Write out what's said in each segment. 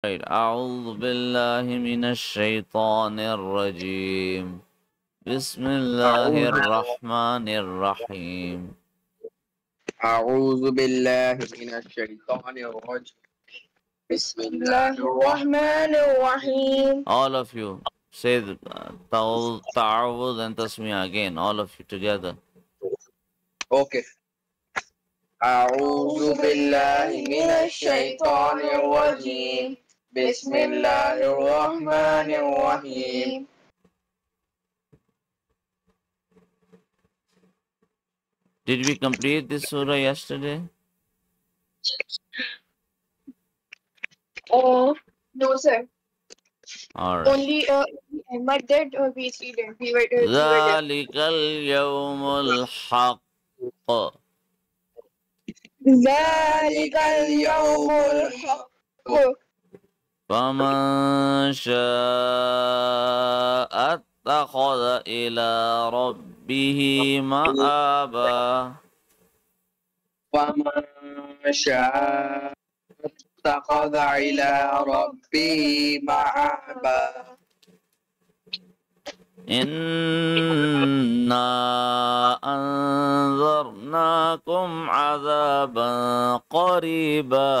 أعوذ بالله من الشيطان الرجيم. بسم الله الرحمن الرحيم. أعوذ بالله من الشيطان الرجيم. بسم الله الرحمن الرحيم. All of you say the ta'awudh and tasmiyah again. All of you together. أوكي أعوذ بالله من الشيطان الرجيم. بسم الله الرحمن الرحيم Did we complete this surah yesterday? Uh, no, sir. All right. Only uh, Ahmad did. Uh, we didn't. We were. Uh, we were there. ذلك اليوم الحق ذلك اليوم الحق فمن شاء اتخذ إلى ربه مآبا. فمن شاء اتخذ إلى ربه مآبا. إنا أنذرناكم عذابا قريبا.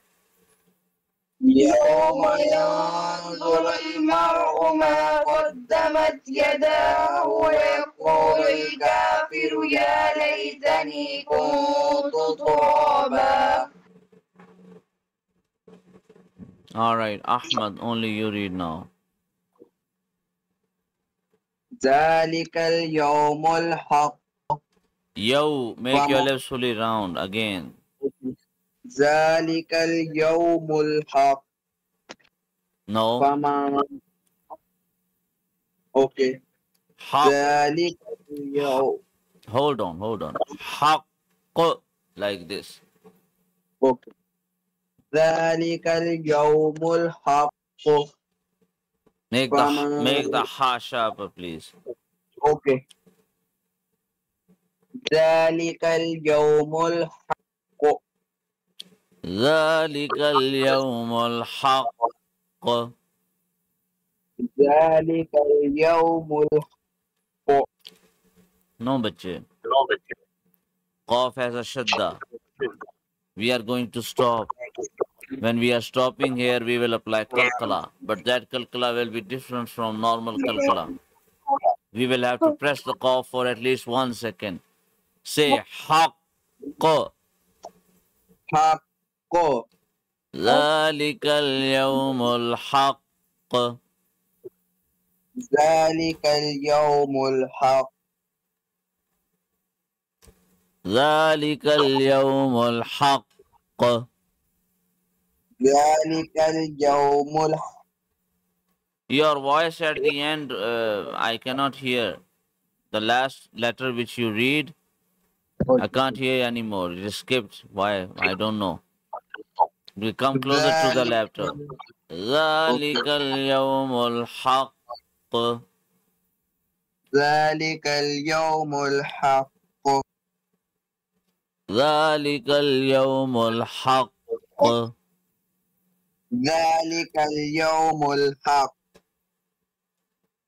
يوم ينظر المرء ما قدمت يداه ويقول الكافر يا ليتني كنت ترابا All right, Ahmad, only you read now. ذلك اليوم الحق Yo, make your lips fully round again. ذلك اليوم الحق No, فمن اوكي haq. ذلك اليوم Hold on, hold on. Haq, like this. اوكي ذلك اليوم الحق Make the From- make the ha sharper, please. اوكي ذلك اليوم الحق ذلك اليوم الحق. ذلك اليوم الحق. No بچے uh, No بچے uh, Qaf a We are going to stop. When we are stopping here we will apply kalkala. But that kalkala will be different from normal kalkala. We will have to press the qaf for at least one second. Say haqq. Haqq. حق ذلك اليوم الحق ذلك اليوم الحق ذلك اليوم الحق ذلك اليوم الحق Your voice at the end, uh, I cannot hear. The last letter which you read, I can't hear anymore. It is skipped. Why? I don't know. We come closer to the laptop. ذلك اليوم الحق ذلك اليوم الحق ذلك اليوم الحق ذلك اليوم الحق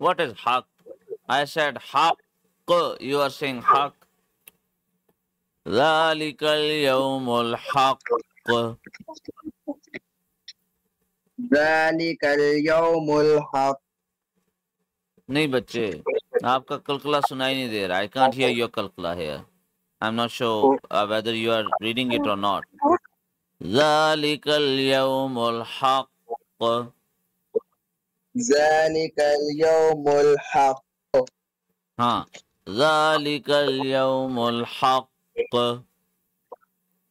What is haq? I said haq. You are saying haq. ذلك اليوم الحق ذلك اليوم الحق नहीं बच्चे आपका कलकला सुनाई नहीं दे रहा। I can't hear your कलकला here I am not sure whether you are reading it or not हाँ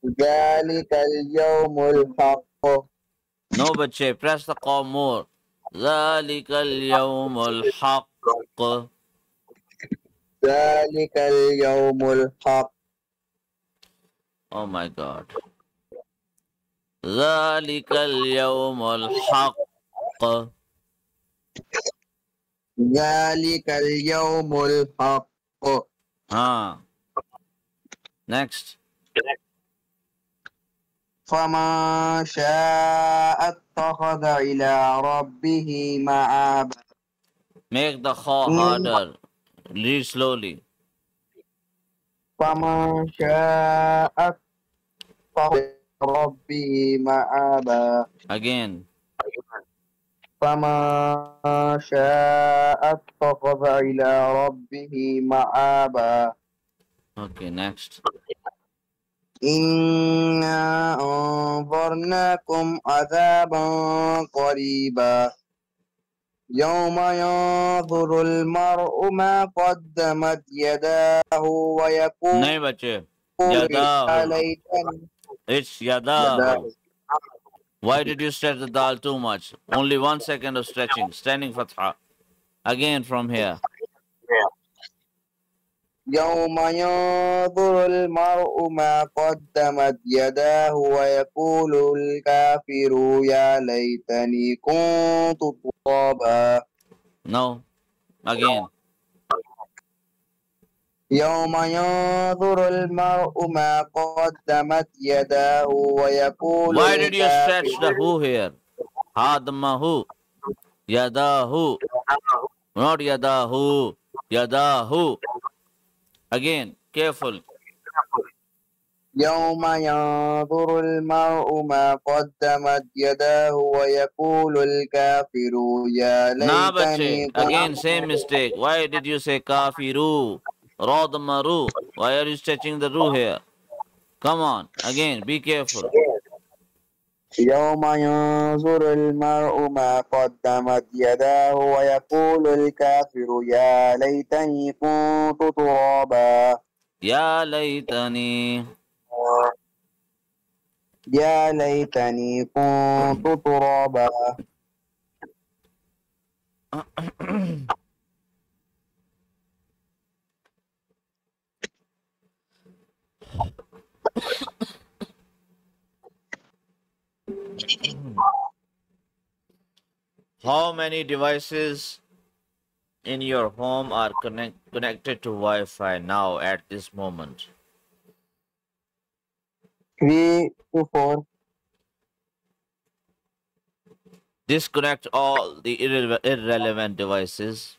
ذلك اليوم الحق No, but she press the call more. ذلك اليوم الحق ذلك اليوم الحق Oh my God. ذلك اليوم الحق ذلك اليوم الحق ها Next. فمن شاء اتخذ إلى ربه مآبا Make the kha harder. Read slowly. فمن شاء اتخذ ربه مآبا Again. فمن شاء اتخذ إلى ربه مآبا Okay, next. إنا أنظرناكم عذابا قريبا يوم ينظر المرء ما قدمت يداه ويقول नहीं बच्चे يداه. يا ليتني It's yada. Why did you stretch the dal too much? Only one second of stretching. Standing fatha. Again from here. يوم ينظر المرء ما قدمت يداه ويقول الكافر يا ليتني كنت ترابا No. Again. يوم ينظر المرء ما قدمت يداه ويقول Why did you stretch the who here? Hadmahu. Yadahu. Not yadahu. Yadahu. Again. Careful. يوم ينظر المرء ما قدمت يداه ويقول الكافر يا Nah, ليتني bache. Again, same mistake. Why did you say kafiru? Radmaru. Why are you stretching the ru here? Come on. Again, be careful. يوم ينظر المرء ما قدمت يداه ويقول الكافر يا ليتني كنت ترابا Ya laytani. يا ليتني كنت ترابا Hmm. How many devices in your home are connect, connected to Wi-Fi now at this moment? three to four Disconnect all the irrele- irrelevant devices.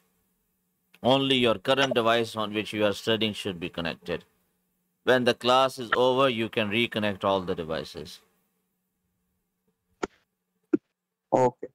Only your current device on which you are studying should be connected. When the class is over, you can reconnect all the devices. Okay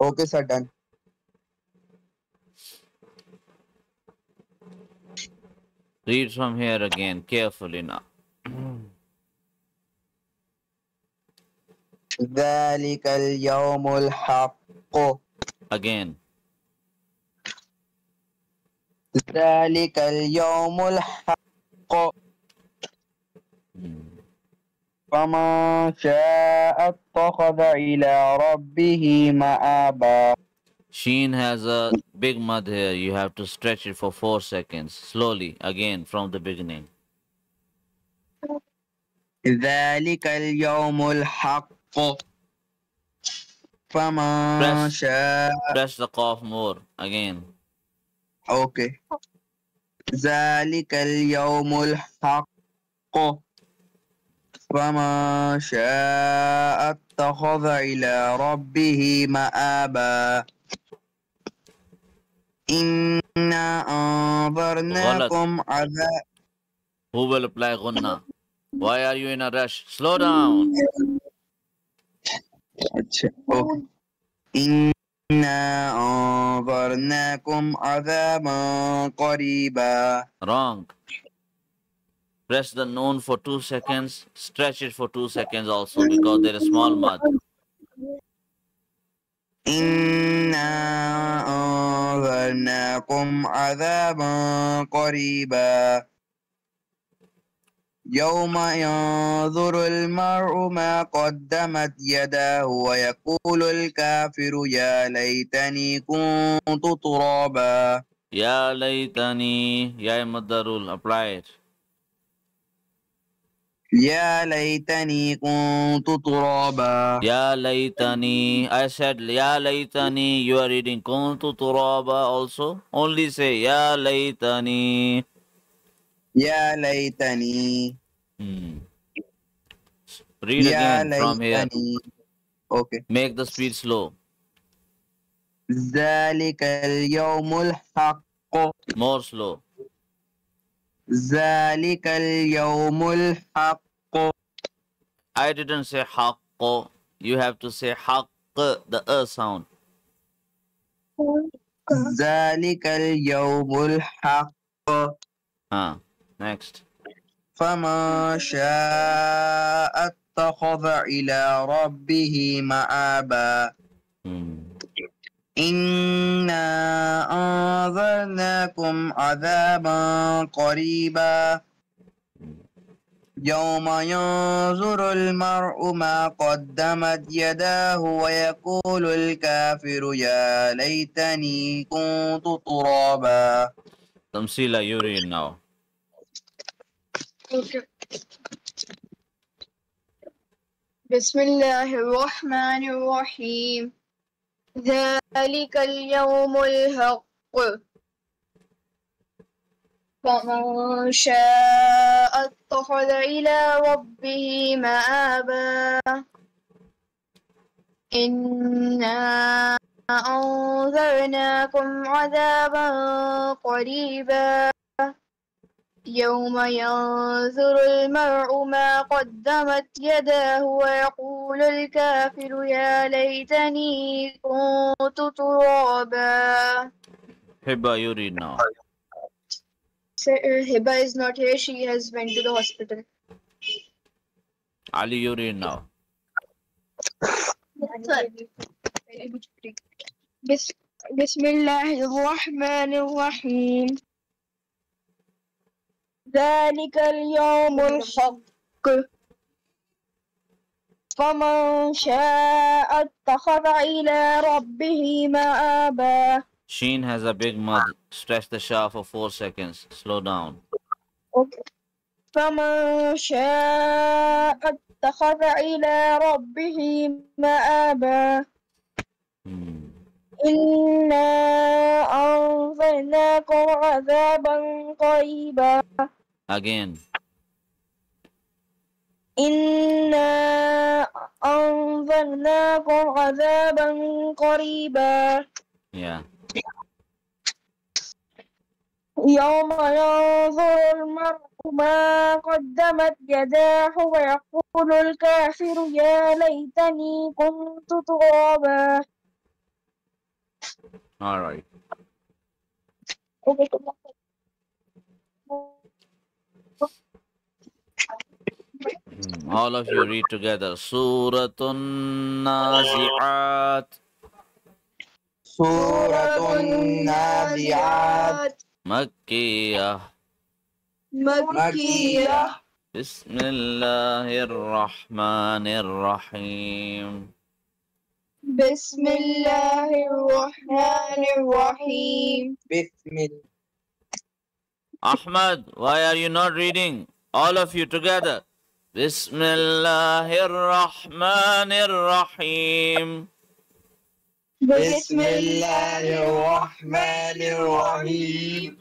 okay sir done Read from here again carefully now. ذلك اليوم الحق Again. ذلك اليوم الحق Hmm. فمن شاء اتخذ إلى ربه مآبا Sheen has a big mud here. You have to stretch it for four seconds. Slowly, again from the beginning. ذلك اليوم الحق فمن Press. شاء Press the cough more. Again. أوكي ذلك اليوم الحق فما شاء اتخذ إلى ربه مآبا إنا أنظرناكم عذاب Who will apply Gunna? Why are you in a rush? Slow down. إنا أَنْظَرْنَاكُمْ عذابا قريبا Wrong. Press the noon for two seconds. Stretch it for two seconds also because there is small mud. إنا أنذرناكم عذابا قريبا يوم ينظر المرء ما قدمت يداه ويقول الكافر يا ليتني كنت ترابا Ya laytani. Ya madarul. Apply it. يا ليتني كنت ترابا Ya laytani. I said Ya laytani. You are reading Kuntu turaba also. Only say Ya laytani. يا ليتني Hmm. Read يا again from here. ليتني أوكي Make the speed slow. ذلك اليوم الحق More slow. ذلك اليوم الحق. I didn't say حق. You have to say حق. The أ sound. ذلك اليوم الحق. uh, Next. فما شاء اتخذ إلى ربه مآبا. Hmm. إنا أنذرناكم عذابا قريبا يوم ينظر المرء ما قدمت يداه ويقول الكافر يا ليتني كنت ترابا read now. Okay. بسم الله الرحمن الرحيم ذلك اليوم الحق. فمن شاء اتخذ إلى ربه مآبا. إنا أنذرناكم عذابا قريبا. يوم ينظر المرء ما قدمت يداه ويقول الكافر يا ليتني كنت ترابا Hibba, you read now. So, uh, Hiba is not here. She has went to the hospital. Ali, you read now. بس بسم الله الرحمن الرحيم ذلك اليوم الحق فمن شاء اتخذ إلى ربه مآبا Sheen has a big mud. Stretch the sha for four seconds. Slow down. أوكي. فمن شاء اتخذ إلى ربه مآبا Hmm. إنا أنذرناكم عذابا قريبا Again. إنا أنذرناكم عذابا قريبا Yeah. يوم ينظر المرء ما قدمت يداه ويقول الكافر يا ليتني كنت ترابا All right. All of you read together. Suratun Nazi'at. سورة النازعات Makkiyah. مكية بسم الله الرحمن الرحيم. بسم الله الرحمن الرحيم بسم الله Ahmad, why are you not reading? All of you together. بسم الله الرحمن الرحيم. بسم الله الرحمن الرحيم.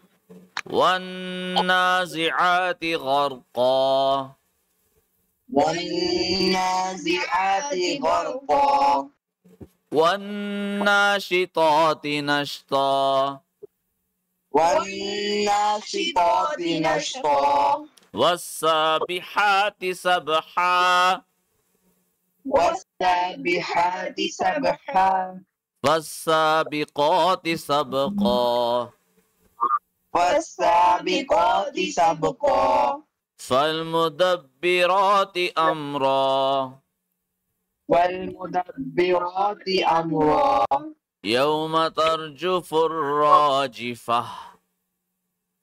والنازعات غرقا. والنازعات غرقا. والناشطات نشطا. والناشطات نشطا. والسابحات سبحا. والسابحات سبحا. فالسابقات سبقا. والسابقات سبقا. فالمدبرات أمرا. والمدبرات أمرا. يوم ترجف الراجفة.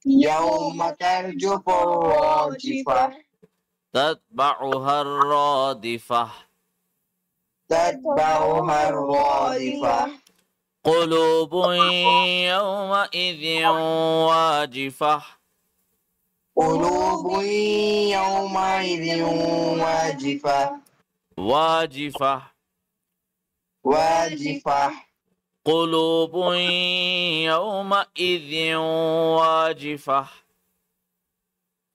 يوم ترجف الراجفة تتبعها الرادفة. تتبعها الرادفة. قلوب يومئذ واجفة. قلوب يومئذ واجفة. واجفة. واجفة. قلوب يومئذ واجفة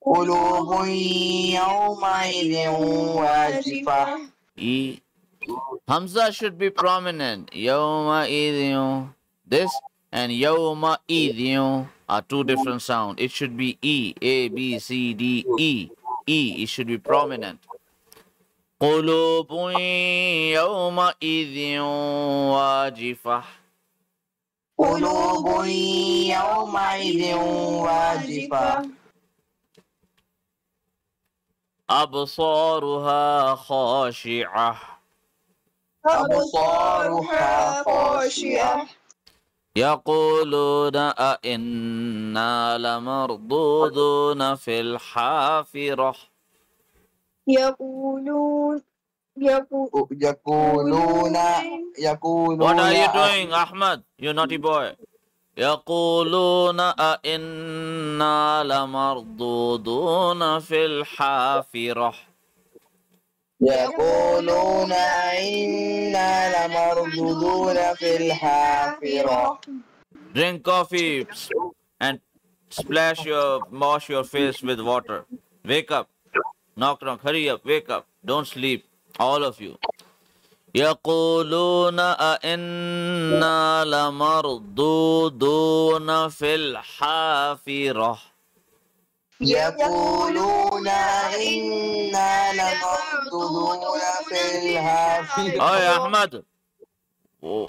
قلوب يومئذ واجفة E. Hamza should be prominent. Yawma idhiyu. This and yawma idhiyu are two different sounds. It should be E. A, B, C, D, E. E. It should be prominent. قلوب يومئذ واجفة قلوب يومئذ واجفة. أبصارها خاشعة. أبصارها خاشعة. يقولون أئنا لمردودون في الحافرة. يقولون يقول يقولون يقولون What are you doing, Ahmad? You naughty boy. يقولون أئنا لمردودون في الحافرة يقولون إنا لمردودون في الحافرة Drink coffee and splash your, wash your face with water. Wake up. Knock, knock. Hurry up. Wake up. Don't sleep. all of you يقولون أئنا لمردودون في الحافرة يقولون إنا لمردودون في الحافرة Oh, yeah, Ahmad.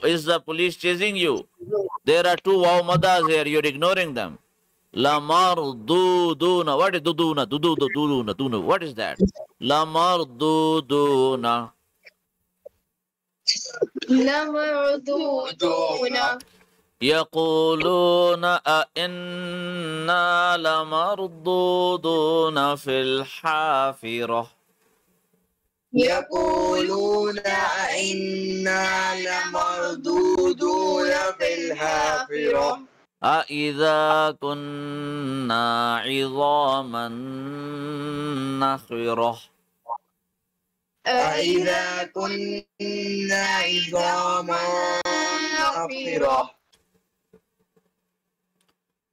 Is the police chasing you? There are two waw mothers here. You're ignoring them. Lamarduduna. What is duduna? Dudu, duduna, duduna. What is that? Lamarduduna. لمردودون يقولون أئنا لمردودون في الحافرة يقولون إنا لمردودون في الحافرة أإذا كنا عظاما نخرة أإذا كنا عظاما نخرة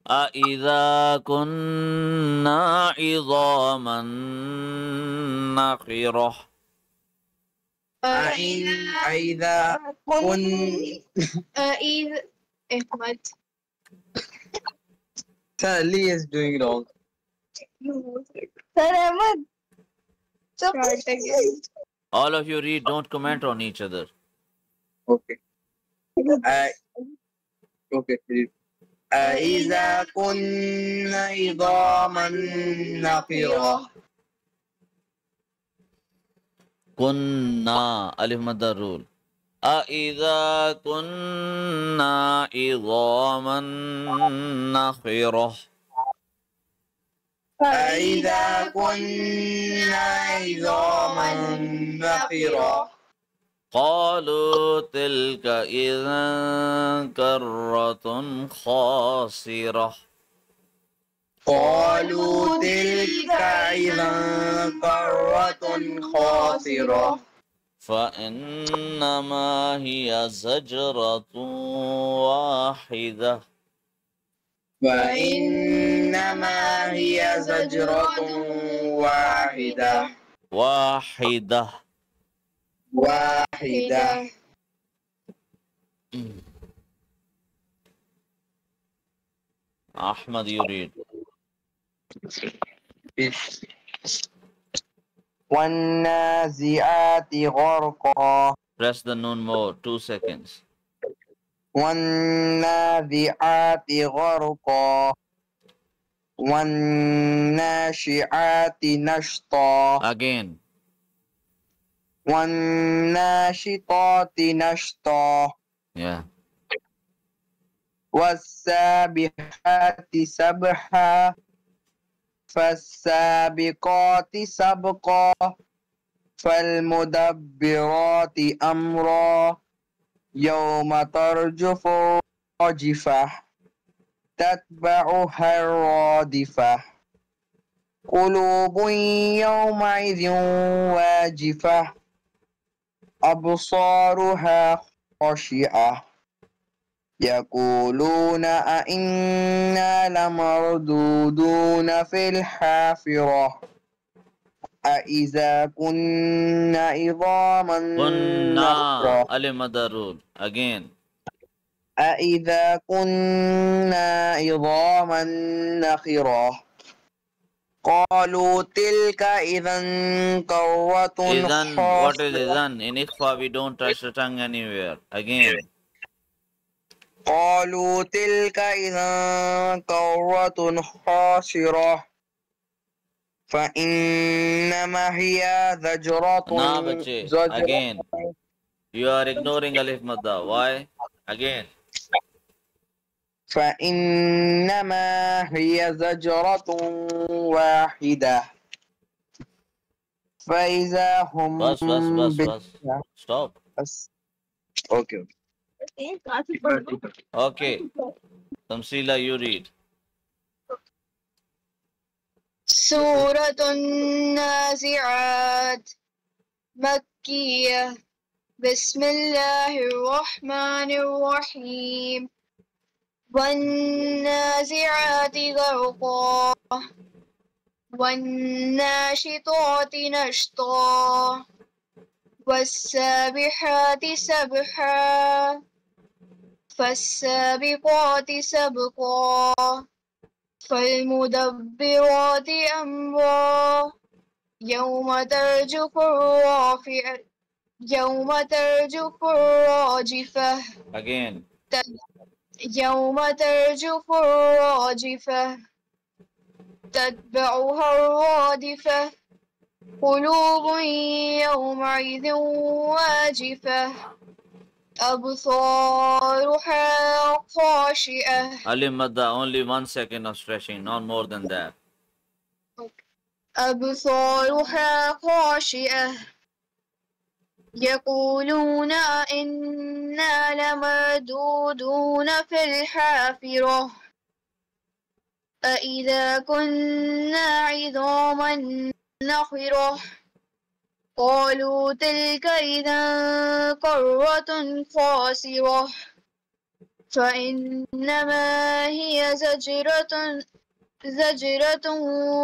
أإذا كنا عظاما نخرة أإذا كن أإذ أحمد Lee is doing wrong. Start again. All of you read, don't comment on each other. Okay. I, okay. please. أإذا كنا عظاما نخرة كنا ألف مد الرول أإذا كنا عظاما نخرة أإذا كنا عظاما نخرة قالوا تلك إذا كرة خاسرة قالوا تلك إذا كرة خاسرة فإنما هي زجرة واحدة. فإنما هي زجرة واحدة. واحدة. واحدة. أحمد يريد. والنازعات غرقا Press the noon more, two seconds. والنازعات غرقا والناشئات نشطا Again. والناشطات نشطا Yeah. والسابحات سبحا فالسابقات سبقا فالمدبرات أمرا يوم ترجف الراجفة تتبعها الرادفة. قلوب يومئذ واجفة أبصارها خاشعة. يقولون أئنا لمردودون في الحافرة أإذا كنا عظاما Ali Madarul. Again. أإذا كنا عظاما نخرة قالوا تلك إذا كرة Izan. What is Izan? In Ikhfa, we don't touch the tongue anywhere. Again. قالوا تلك إذا كرة خاسرة فإنما هي زجرة bache. زجرة Again. You are ignoring Alif Madda. Why? Again. فإنما هي زجرة واحدة فإذا هم bus, bus, بال- bus. Stop. بس. أوكي Okay. Tamsila, you read. سورة النازعات مكية بسم الله الرحمن الرحيم والنازعات غرقا والناشطات نشطا والسابحات سبحا فالسابقات سبقا فالمدبرات أمرا. يوم ترجف الرافع يوم ترجف الراجفة. Again. يوم ترجف الراجفة تتبعها الرادفة. قلوب يومئذ واجفة. أبصارها خاشئة. Alif Madda, only one second of stretching, not more than that. أبصارها خاشئة. يقولون إنا لمردودون في الحافرة. أإذا كنا عظاما نخرة. قالوا تلك إذا قرة خاسرة فإنما هي زجرة زجرة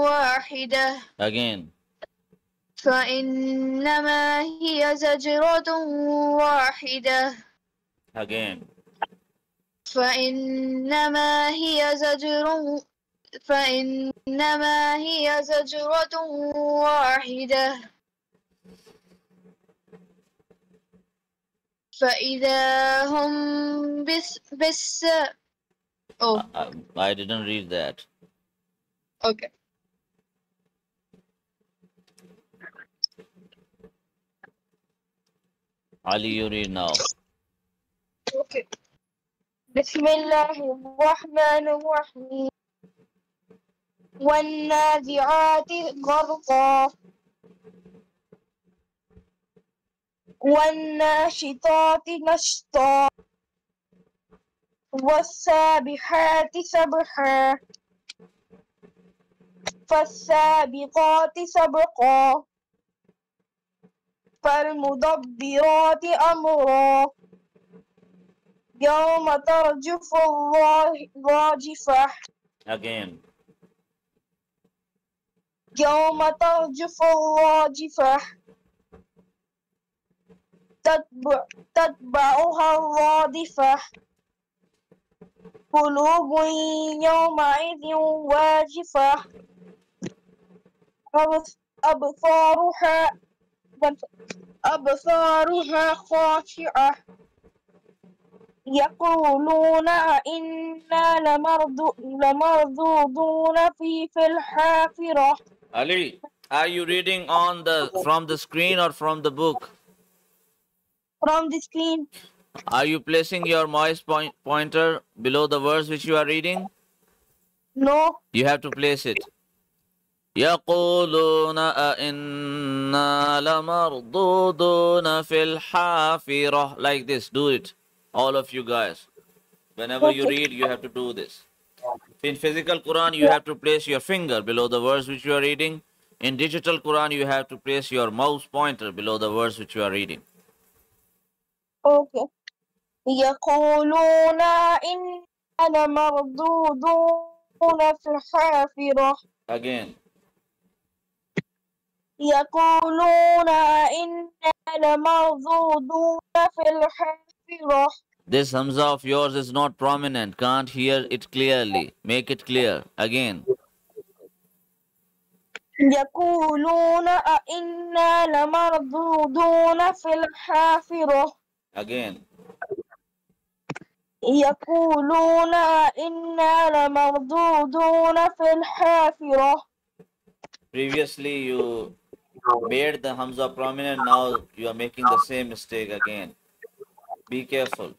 واحدة Again. فإنما هي زجرة واحدة Again. فإنما هي زجر فإنما هي زجرة واحدة فإذا هم بس بس Oh, I, I didn't read that. okay. Ali, you read now. Okay. بسم الله الرحمن الرحيم والنازعات غرقا والناشطات نشطا والسابحات سبحا فالسابقات سبقا فالمدبرات أمرا يوم ترجف الرا- الراجفة Again. يوم ترجف الراجفة تتبع تتبعها الرادفة. قلوب يومئذ واجفة. أبص- أبصارها أبصارها خاشعة. يقولون أئنا لمردو- لمردودون في في الحافرة. Ali, are you reading on the from the screen or from the book? from the screen. Are you placing your mouse point, pointer below the verse which you are reading? No, You have to place it. يقولون أئنا لمردودون في الحافرة like this do it all of you guys whenever you Okay. read you have to do this in physical Quran you have to place your finger below the verse which you are reading in digital Quran you have to place your mouse pointer below the verse which you are reading okay. يقولون إنا لمردودون في الحافرة. Again. يقولون إنا لمردودون في الحافرة. This Hamza of yours is not prominent. Can't hear it clearly. Make it clear. Again. يقولون أئنا لمردودون في الحافرة. again يقولون أئنا لمردودون في الحافرة Previously, you made the Hamza prominent. Now you are making the same mistake again. Be careful.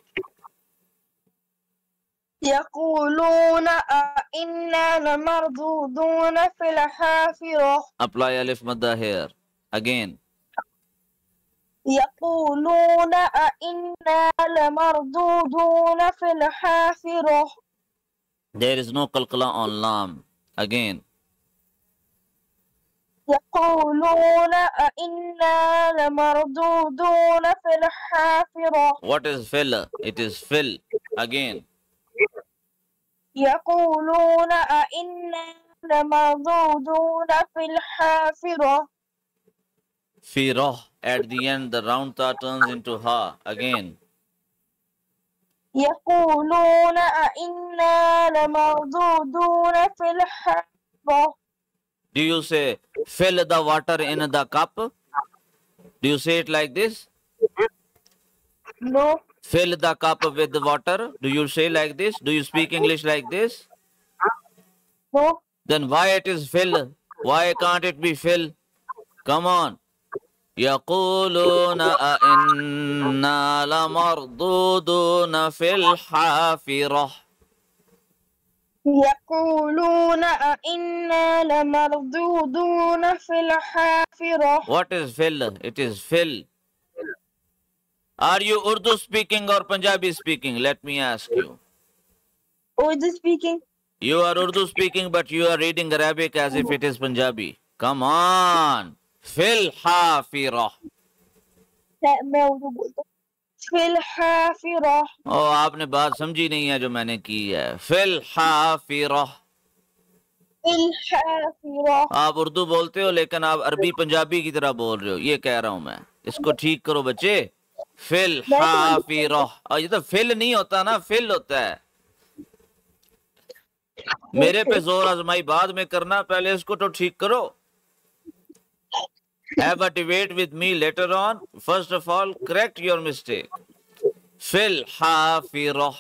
يقولون أئنا لمردودون في الحافرة Apply Alif Madda here. Again. يقولون أئنا لمردودون في الحافرة There is no qalqala on Lam. Again. يقولون أئنا لمردودون في الحافرة What is fill? It is fill. Again. يقولون أئنا لمردودون في الحافرة Firah. At the end, the round ta turns into ha. Again. يقولون أئنا لمردودون في الحافرة Do you say fill the water in the cup? Do you say it like this? No, Fill the cup with the water. Do you say like this? Do you speak English like this? no, Then why it is fill? Why can't it be fill? Come on. يقولون أئنا لمردودون في الحافرة يقولون أئنا لمردودون في الحافرة What is fill? It is fill. Are you Urdu speaking or Punjabi speaking? Let me ask you. Urdu speaking You are Urdu speaking, but you are reading Arabic as if it is Punjabi. Come on. फिल हाफिरा मैं उर्दू बोलता हूँ fill हाफिरा आपने बात समझी नहीं है जो मैंने की है। फिल हाफिरा आप उर्दू बोलते हो लेकिन आप अरबी पंजाबी की तरह बोल रहे हो। ये कह रहा हूँ मैं। इसको ठीक करो बच्चे। फिल तो हाफिरा और ये तो फिल नहीं होता ना फिल होता है। मेरे पे ज़ोर आजमाई बाद में करना पहले इसको तो ठीक करो। have a debate with me later on first of all correct your mistake fil hafirah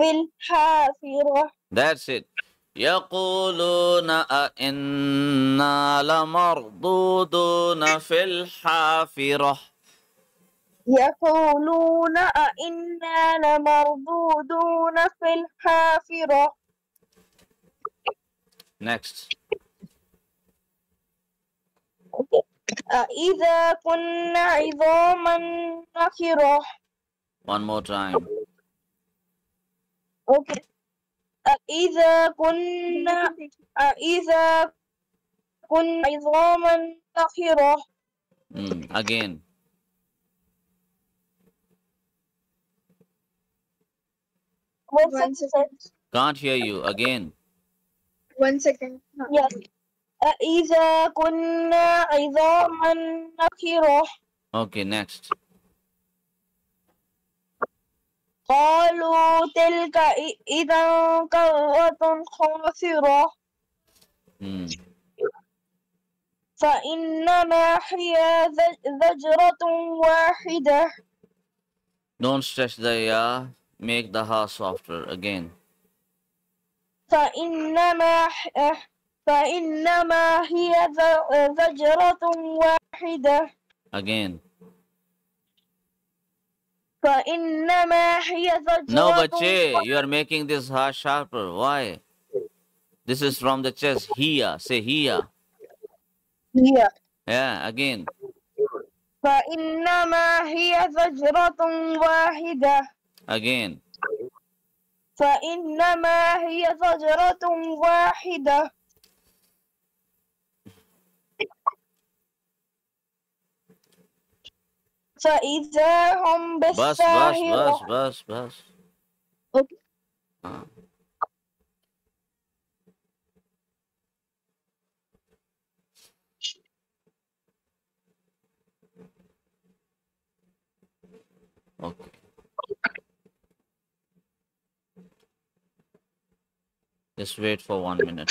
في الحافرة That's it. يقولون أئنا لمردودون في الحافرة يقولون أئنا لمردودون في الحافرة Next. أإذا كنا عظاما نخرة One more time. أوكي أإذا كنا أإذا كنا عظاما نخرة Mm, again. One second. Can't hear you. Again. One second. Yes. أإذا كنا عظاما نخرة Okay, next. قالوا تلك إذا كرة خاسرة Mm. فإنما هي زجرة واحدة Don't stretch the ya. Make the ha softer again. فإنما فإنما هي ز- زجرة واحدة Again. فإنما هي زجرة No, bache, you are making this ha sharper. Why? This is from the chest. Hiya. Say hiya. هي Yeah, again. فإنما هي زجرة واحدة Again. فإنما هي زجرة واحدة فإذا هم Bus, bus, بالساهرة bus, bus, bus. Okay. Ah. Okay. Just wait for one minute.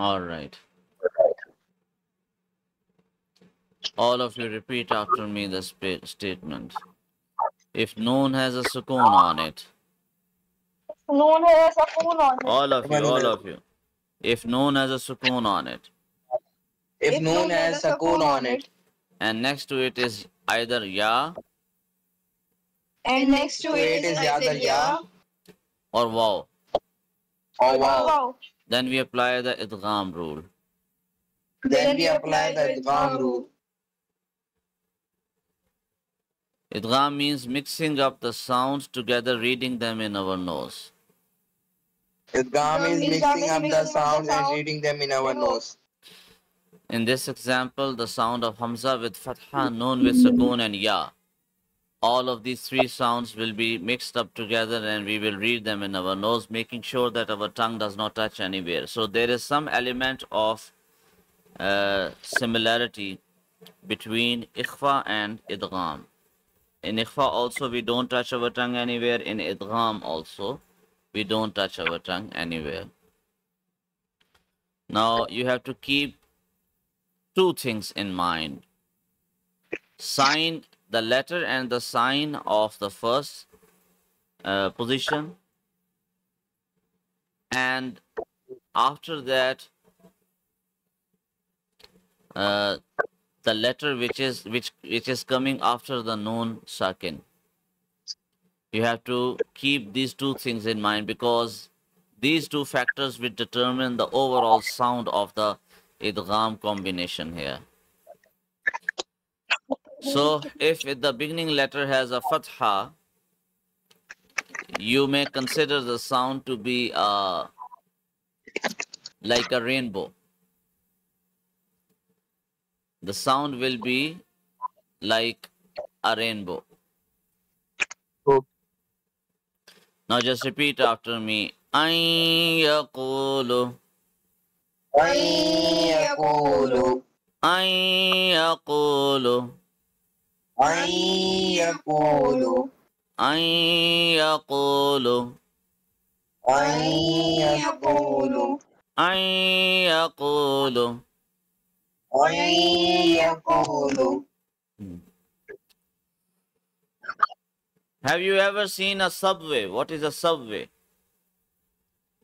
All right. All of you repeat after me this statement. If noon has a sukoon on it. Noon has a sukoon on it. All of you, all of you. If noon has a sukoon on it. If, if noon has a sukoon on it. And next to it is either ya. And next to it is either ya. Or waw. Or waw then we apply the idgham rule. then we apply the idgham rule. Idgham means mixing up the sounds together, reading them in our nose. Idgham is mixing up the mixing up the sounds and reading them in our nose. In this example, the sound of Hamza with Fatha, Noon with Sukoon, and Ya. All of these three sounds will be mixed up together and we will read them in our nose, making sure that our tongue does not touch anywhere. So there is some element of uh, similarity between Ikhfa and Idgham. In Ikhfa also we don't touch our tongue anywhere. In Idgham also we don't touch our tongue anywhere. Now you have to keep two things in mind. Sign the letter and the sign of the first uh, position. And after that, uh, the letter which is which which is coming after the noon sakin. You have to keep these two things in mind because these two factors will determine the overall sound of the idgham combination here. So if the beginning letter has a fatha, you may consider the sound to be uh, like a rainbow. The sound will be like a rainbow. Now just repeat after me. Ain yaqulu. Ain yaqulu. أن يقول أن يقول أن يقول أن يقول أن يقول Have you ever seen a subway? What is a subway?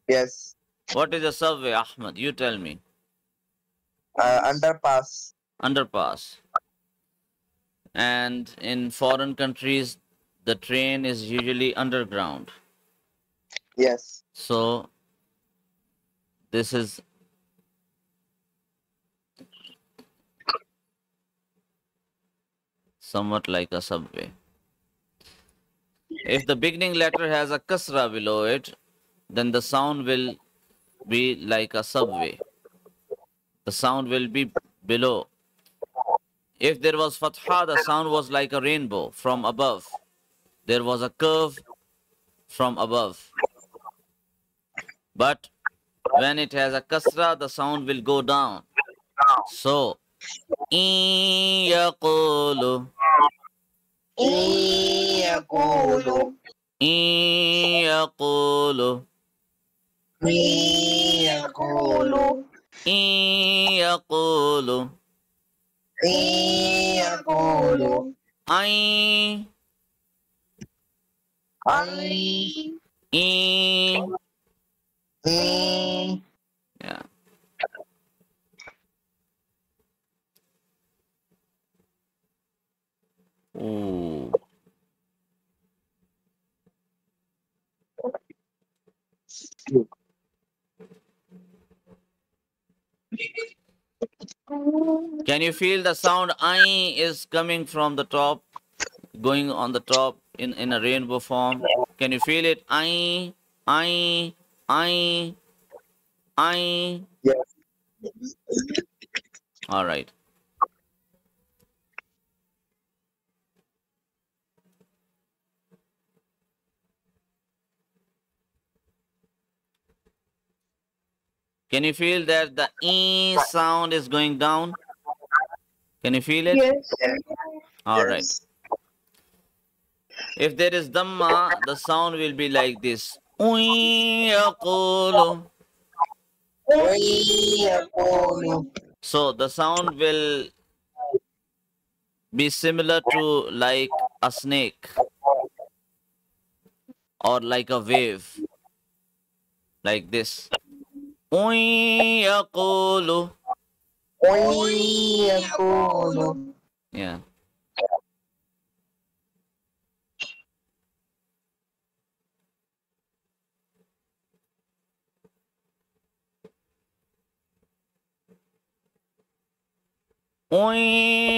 Yes. What is a subway, Ahmad? You tell me. Uh, underpass. Underpass. And in foreign countries, the train is usually underground. Yes. So this is somewhat like a subway. If the beginning letter has a kasra below it, then the sound will be like a subway. The sound will be below. If there was fatha, the sound was like a rainbow from above. There was a curve from above. But when it has a kasra, the sound will go down. So, in yaqulu. In yaqulu. In yaqulu. In yaqulu. إن يقول أي أي إن إن yeah. Ooh. Can you feel the sound I is coming from the top, going on the top in, in a rainbow form? Can you feel it? I, I, I, I. Yes. All right. Can you feel that the E sound is going down? Can you feel it? Yes. All yes. right. If there is Dhamma, the sound will be like this. So the sound will be similar to like a snake or like a wave like this. Un yaqulu. Un yaqulu. Yeah. Un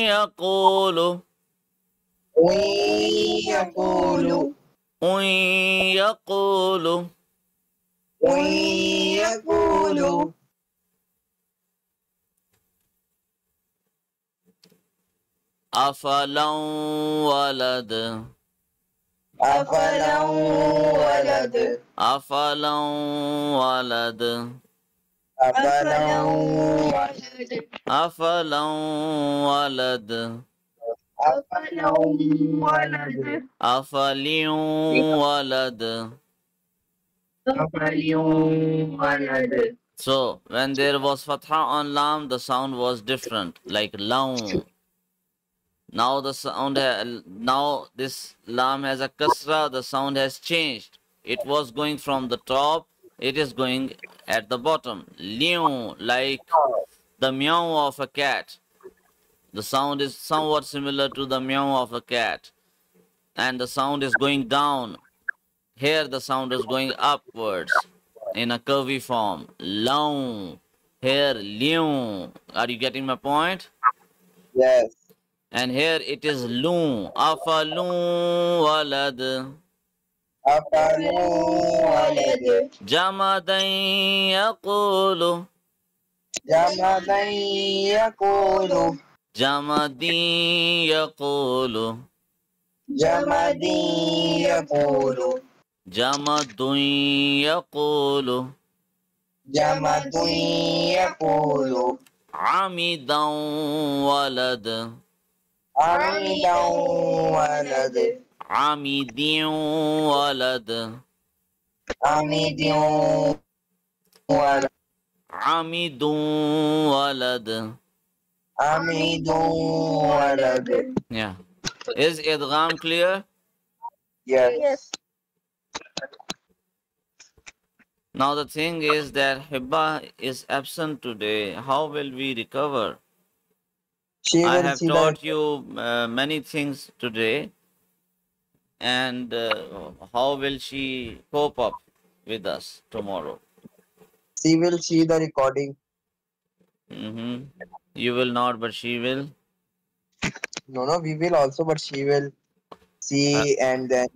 yaqulu. Un yaqulu. Un yaqulu orgulho. Afalão alada. Afalão alada. Afalão alada. Afalão alada. Afalão alada. Afalão alada. Afalão alada. So when there was fatha on lam, the sound was different, like laum. Now the sound, now this lam has a kasra, the sound has changed. It was going from the top, it is going at the bottom. Liu, like the meow of a cat. The sound is somewhat similar to the meow of a cat. And the sound is going down. Here the sound is going upwards in a curvy form. Long. Here, liu. Are you getting my point? Yes. And here it is loon. Afaloon walad. Afaloon walad. Jamadan yaqulu. Jamadan yaqulu. Jamadin yaqulu. Jamadin yaqulu. جمد يقول جمد يقول عمدا ولد عمدا ولد عمد ولد عمد ولد عمد ولد عمد ولد Yeah. Is idgham clear? Yes. Yes. Now the thing is that Hiba is absent today. How will we recover? She I have taught you uh, many things today. And uh, how will she cope up with us tomorrow? She will see the recording. hmm You will not, but she will. No, no, we will also, but she will see and then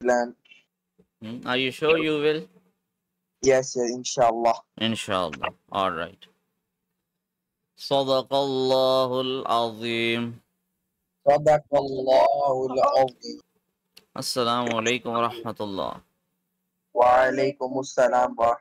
plan. Hmm? Are you sure you will? Yes, yes, inshallah. Inshallah. All right. Sadaqallahul Azim. Sadaqallahul Azim. Assalamu alaikum wa rahmatullah. Wa alaikum assalam wa